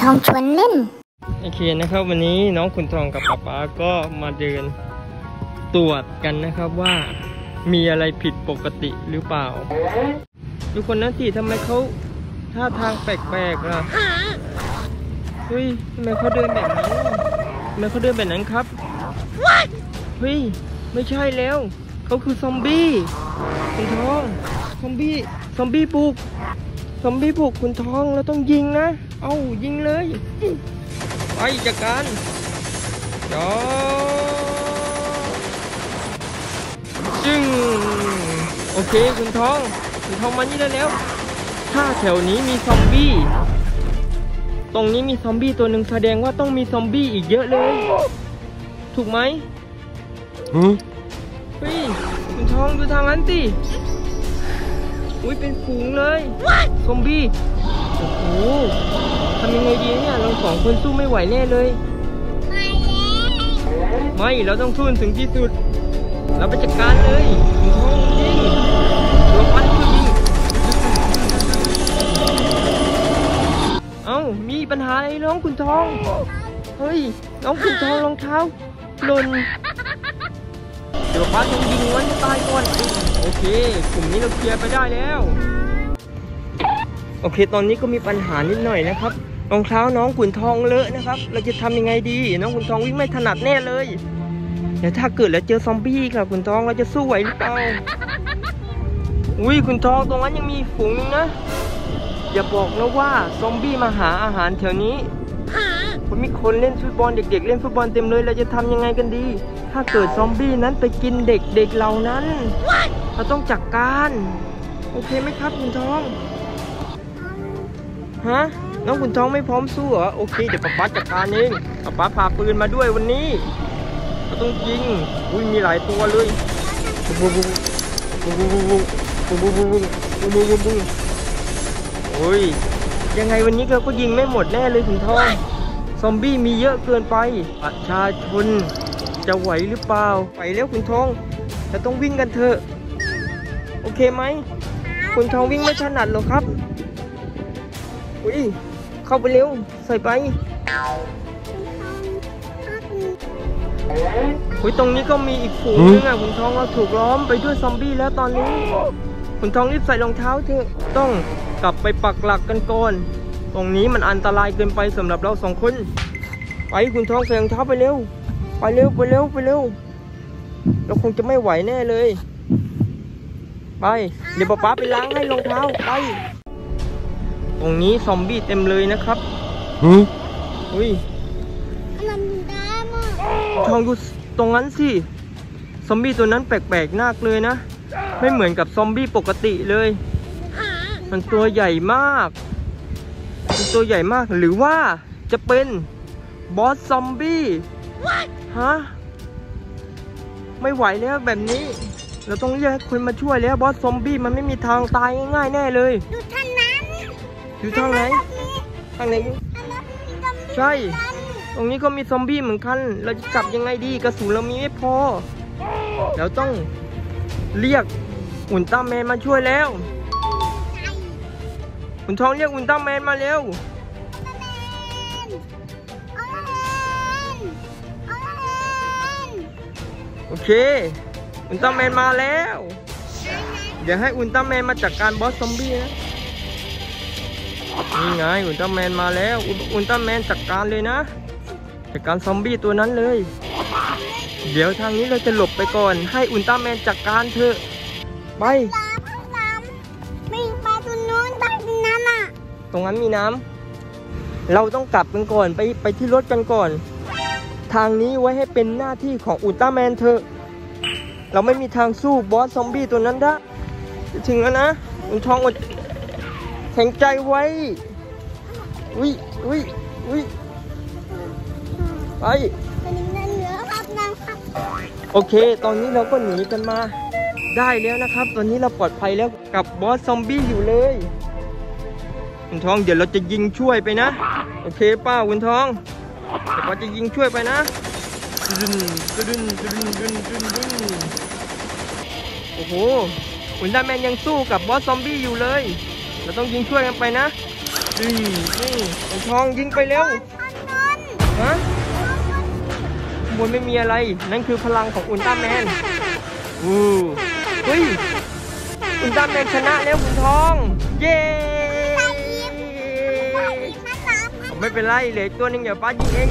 ทองชวนเล่น โอเคนะครับวันนี้น้องขุนทองกับป๊าป๊าก็มาเดินตรวจกันนะครับว่ามีอะไรผิดปกติหรือเปล่า ทุกคนนะสิทำไมเขาท่าทางแปลกๆล่ะเฮ้ยทำไมเขาเดินแบบนั้นทำไมเขาเดินแบบนั้นครับเฮ้ยไม่ใช่แล้ว เขาคือซอมบี้คุณทอง ซอมบี้ ซอมบี้บุก ซอมบี้บุกคุณทองเราต้องยิงนะ เอ้ายิงเลยไปจัดการจอจึงโอเคคุณทองคุณทองมานี่ได้แล้ว ถ้าแถวนี้มีซอมบี้ ตรงนี้มีซอมบี้ตัวหนึ่งแสดงว่าต้องมีซอมบี้อีกเยอะเลย ถูกไหมเฮ้ยคุณทองดูทางนั้นสิอุ้ยเป็นฝูงเลยซ อมบี้โอ้โหทำยังไงดีเนี่ยเราสองคนสู้ไม่ไหวแน่เลย ไม่เราต้องสู้ถึงที่สุด เราไปจัดการเลยขุนทองยิงตัวพันคือยิงเอ้ามีปัญหาอะไรน้องขุนทองเฮ้ยน้องขุนทองรองเท้าหล่นเดี๋ยวพันต้องยิงมันจะตายก่อน โอเคกลุ่มนี้เราเคลียร์ไปได้แล้ว โอเค ตอนนี้ก็มีปัญหานิดหน่อยนะครับรองเท้าน้องขุนทองเลอะนะครับ เราจะทำยังไงดี น้องขุนทองวิ่งไม่ถนัดแน่เลยเดี๋ยวถ้าเกิดแล้วเจอซอมบี้กับขุนทองเราจะสู้ไหวหรือเปล่าอุ้ยขุนทองตรงนั้นยังมีฝูงนะ อย่าบอกนะว่าซอมบี้มาหาอาหารแถวนี้ผมมีคนเล่นฟุตบอลเด็ก ๆ เล่นฟุตบอลเต็มเลยเราจะทำยังไงกันดี ถ้าเกิดซอมบี้นั้นไปกินเด็กๆเหล่านั้น เราต้องจัดการ โอเคไหมครับขุนทอง ฮะ น้องขุนทองไม่พร้อมสู้เหรอ โอเค เดี๋ยวป๊าป๊าจัดการเองป๊าป๊าพาปืนมาด้วยวันนี้เราต้องยิง อุ้ย มีหลายตัวเลยบุ้งบุ้งบุ้งบุ้งบุ้งบุ้งบุ้งบุ้งบุ้งบุ้งบุ้งบุ้งบุ้งบุ้งบุ้งโอ้ย ยังไงวันนี้เราก็ยิงไม่หมดแน่เลยขุนทอง ซอมบี้มีเยอะเกินไป ประชาชน จะไหวหรือเปล่าไปแล้วขุนทอง จะต้องวิ่งกันเถอะ โอเคไหมขุนทองวิ่งไม่ถนัดหรอกครับ อุ้ย เข้าไปเร็ว ใส่ไปอุ้ยตรงนี้ก็มีอีกฝูงนึงอะขุนทองเราถูกล้อมไปด้วยซอมบี้แล้วตอนนี้ขุนทองรีบใส่รองเท้าเถอะต้องกลับไปปักหลักกันก่อนตรงนี้มันอันตรายเกินไปสำหรับเราสองคน ไปขุนทองใส่รองเท้าไปเร็ว ไปเร็วไปเร็วไปเร็ว เราคงจะไม่ไหวแน่เลย ไป เดี๋ยวป๊าป๊าไปล้างให้รองเท้าไป ตรงนี้ซอมบี้เต็มเลยนะครับอุ้ยมันดำอะทองดูตรงนั้นสิ ซอมบี้ตัวนั้นแปลกๆนักเลยนะ ไม่เหมือนกับซอมบี้ปกติเลย มันตัวใหญ่มาก มันตัวใหญ่มาก หรือว่าจะเป็นบอสซอมบี้ฮะ ไม่ไหวแล้วแบบนี้ เราต้องเรียกคนมาช่วยแล้วบอสซอมบี้มันไม่มีทางตายง่ายๆแน่เลยดูท่านนั้น อยู่ทางไหนทางไหนท่านนั้นมีดำใช่ ตรงนี้ก็มีซอมบี้เหมือนกัน เราจะจับยังไงดีกระสุนเรามีไม่พอเราต้องเรียกอุลตร้าแมนมาช่วยแล้วขุนทองเรียกอุลตร้าแมนมาเร็วเอาละเอาละโอเค อุลตร้าแมนมาแล้ว เดี๋ยวให้อุลตร้าแมนมาจัดการบอสซอมบี้นะ นี่ไงอุลตร้าแมนมาแล้ว อุลตร้าแมนจัดการเลยนะ จัดการซอมบี้ตัวนั้นเลย เดี๋ยวทางนี้เราจะหลบไปก่อน ให้อุลตร้าแมนจัดการเถอะ ไปปลาพักน้ำมีปลาตัวนู้นปตัวนั้นอะตรงนั้นมีน้ำเราต้องกลับกันก่อนไปไปที่รถกันก่อน ทางนี้ไว้ให้เป็นหน้าที่ของอุลตร้าแมนเถอะ เราไม่มีทางสู้บอสซอมบี้ตัวนั้นได้ถึงแล้วนะอุลทองอด แข็งใจไว้วิวิวิไปเป็นเงินเหลือครับนางครับ โอเค ตอนนี้เราก็หนีกันมา ได้แล้วนะครับ ตอนนี้เราปลอดภัยแล้วกับบอสซอมบี้อยู่เลยคุณทองเดี๋ยวเราจะยิงช่วยไปนะ โอเคป้าคุณทองเดี๋ยวป้าจะยิงช่วยไปนะดึนดึนดึนดึนดึนดึนโอ้โหคุณด้าแมนยังสู้กับบอสซอมบี้อยู่เลย เราต้องยิงช่วยกันไปนะนี่นี่ขุนทองยิงไปเร็วอันนนฮะข้างบนไม่มีอะไร นั่นคือพลังของอุลตร้าแมนวู้เฮ้ยอุลตร้าแมนชนะแล้วขุนทอง เย้ข้างหลังไม่เป็นไรเหลืออกตัวหนึงเดี๋ยวป้ายิงเอง